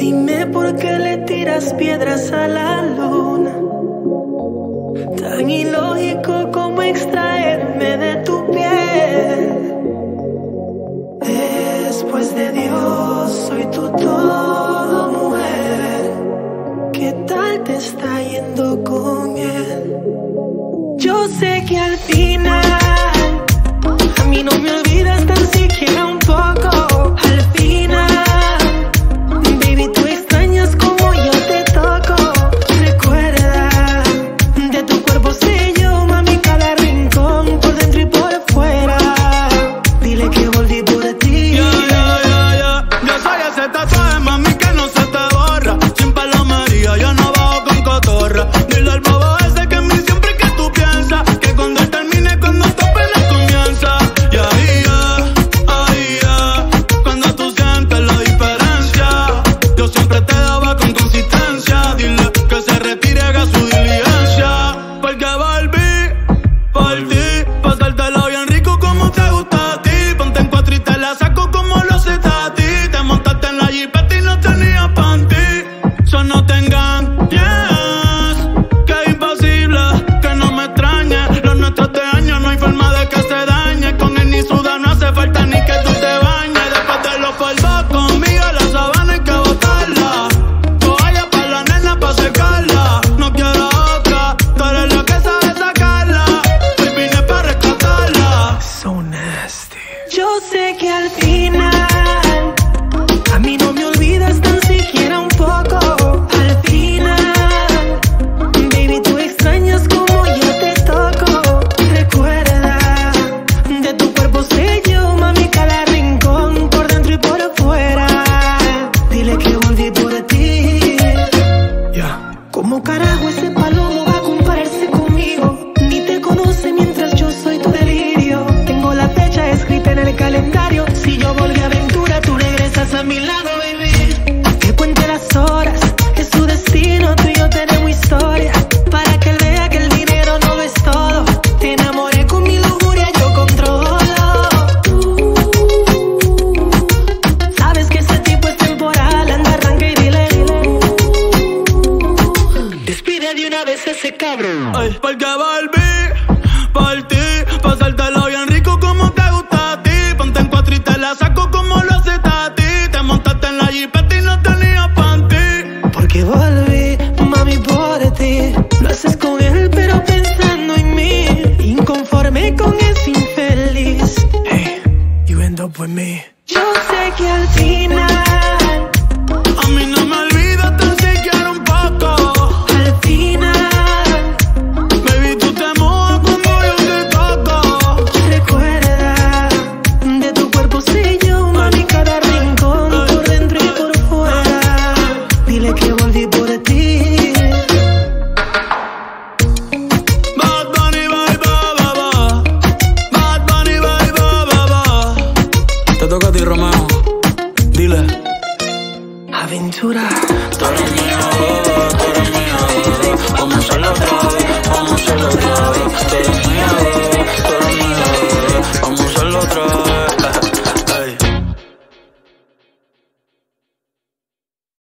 Dime por qué le tiras piedras a la luna. Tan ilógico como extraerme de tu piel. Después de Dios, soy tu todo, mujer. ¿Qué tal te está yendo con a mi lado, baby. Que cuente las horas, que su destino, tú y yo tenemos historia. Para que él vea que el dinero no lo es todo. Te enamoré con mi lujuria, yo controlo. Sabes que ese tipo es temporal, anda, arranca y dile. Despide de una vez ese cabrón. Ay, porque volví, partí. Yo sé que al final. A mí no me olvido tan siquiera un poco. Al final. Baby, tú te mojas como yo te toco. Recuerda de tu cuerpo sello, mami, cada rincón. Por dentro y por fuera. Dile que volví por ti. basura. Tú eres